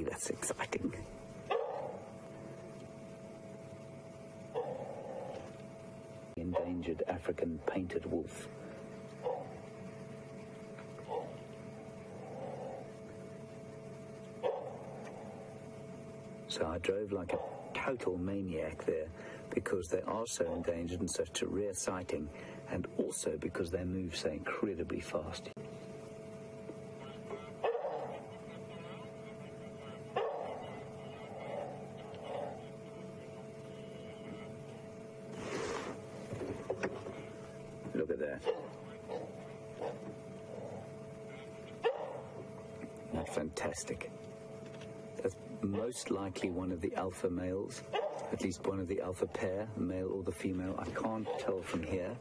that's exciting. Endangered African painted wolf. So I drove like a total maniac there because they are so endangered and such a rare sighting, and also because they move so incredibly fast. Look at fantastic. That's most likely one of the alpha males, at least one of the alpha pair, the male or the female. I can't tell from here.